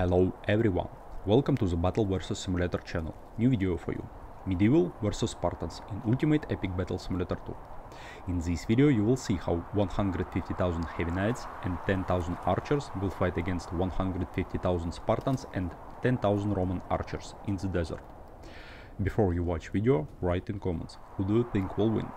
Hello everyone, welcome to the Battle vs Simulator channel. New video for you. Medieval vs Spartans in Ultimate Epic Battle Simulator 2. In this video you will see how 150,000 heavy knights and 10,000 archers will fight against 150,000 Spartans and 10,000 Roman archers in the desert. Before you watch video, write in comments who do you think will win.